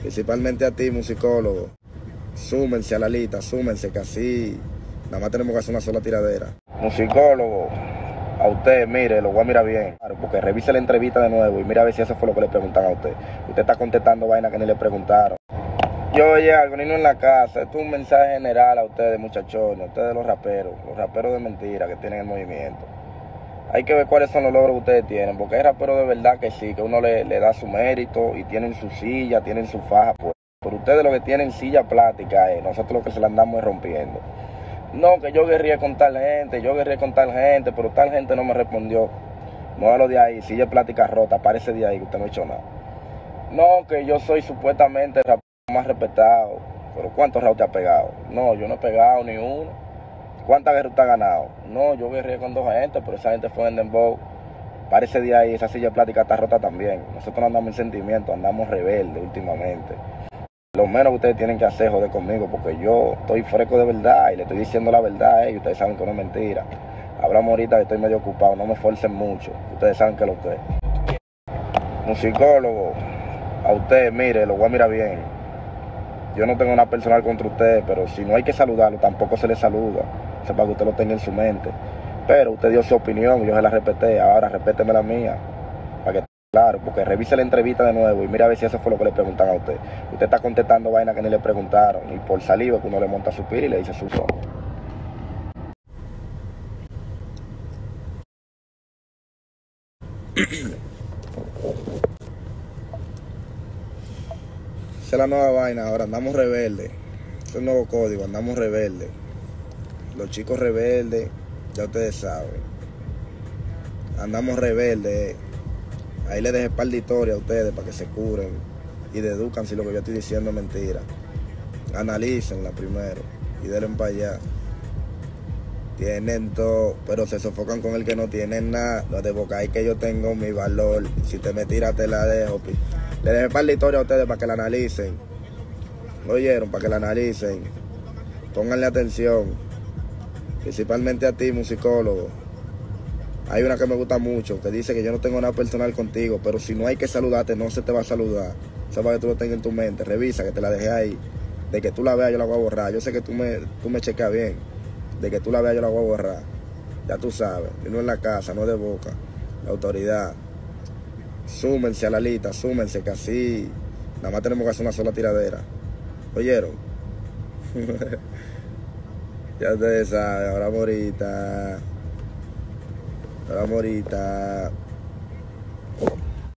principalmente a ti, musicólogo. Súmense a la lista, súmense, que así nada más tenemos que hacer una sola tiradera. Musicólogo, a usted, mire, lo voy a mirar bien, porque revise la entrevista de nuevo y mira a ver si eso fue lo que le preguntan a usted. Usted está contestando vainas que ni le preguntaron. Yo oye algo, ni no en la casa, esto es un mensaje general a ustedes, muchachones, a ustedes los raperos, los raperos de mentira que tienen el movimiento. Hay que ver cuáles son los logros que ustedes tienen, porque hay raperos de verdad que sí, que uno le, le da su mérito y tienen su silla, tienen su faja, pues. Pero ustedes lo que tienen silla plática, eh, nosotros lo que se la andamos es rompiendo. No, que yo guerría con tal gente, yo guerría con tal gente, pero tal gente no me respondió. No lo de ahí, silla plática rota, aparece de ahí que usted no ha hecho nada. No, que yo soy supuestamente el rapero más respetado, pero ¿cuántos rounds te ha pegado? No, yo no he pegado ni uno. ¿Cuántas guerras usted ha ganado? No, yo guerré con dos gente, pero esa gente fue en Dembow. Parece de ahí, esa silla plática está rota también. Nosotros no andamos en sentimiento, andamos rebeldes últimamente. Lo menos que ustedes tienen que hacer es joder conmigo, porque yo estoy fresco de verdad y le estoy diciendo la verdad, y ustedes saben que no es mentira. Hablamos ahorita que estoy medio ocupado, no me esforcen mucho, ustedes saben que lo que es. Musicólogo, a usted, mire, lo voy a mirar bien. Yo no tengo nada personal contra usted, pero si no hay que saludarlo, tampoco se le saluda. Para que usted lo tenga en su mente. Pero usted dio su opinión, yo se la respeté, ahora respéteme la mía. Para que Claro, porque revise la entrevista de nuevo y mira a ver si eso fue lo que le preguntan a usted. Usted está contestando vainas que ni le preguntaron y por saliva que uno le monta su pila y le dice su son. Esa es la nueva vaina, ahora andamos rebeldes. Es el nuevo código, andamos rebeldes. Los chicos rebeldes, ya ustedes saben. Andamos rebeldes. Ahí le dejé par de historia a ustedes para que se curen y deduzcan si lo que yo estoy diciendo es mentira. Analícenla primero y denle para allá. Tienen todo, pero se sofocan con el que no tienen nada. De boca ahí que yo tengo mi valor. Si te me te la dejo. Le dejé par de historia a ustedes para que la analicen. ¿Lo oyeron? Para que la analicen. Pónganle atención. Principalmente a ti, musicólogo. Hay una que me gusta mucho, que dice que yo no tengo nada personal contigo, pero si no hay que saludarte, no se te va a saludar. Para que tú lo tengas en tu mente. Revisa, que te la dejé ahí. De que tú la veas, yo la voy a borrar. Yo sé que tú me, tú me chequeas bien. De que tú la veas, yo la voy a borrar. Ya tú sabes. Y no en la casa, no de boca. La autoridad. Súmense a la lista, súmense, que así nada más tenemos que hacer una sola tiradera. ¿Oyeron? Ya ustedes saben, ahora morita. Ahora morita.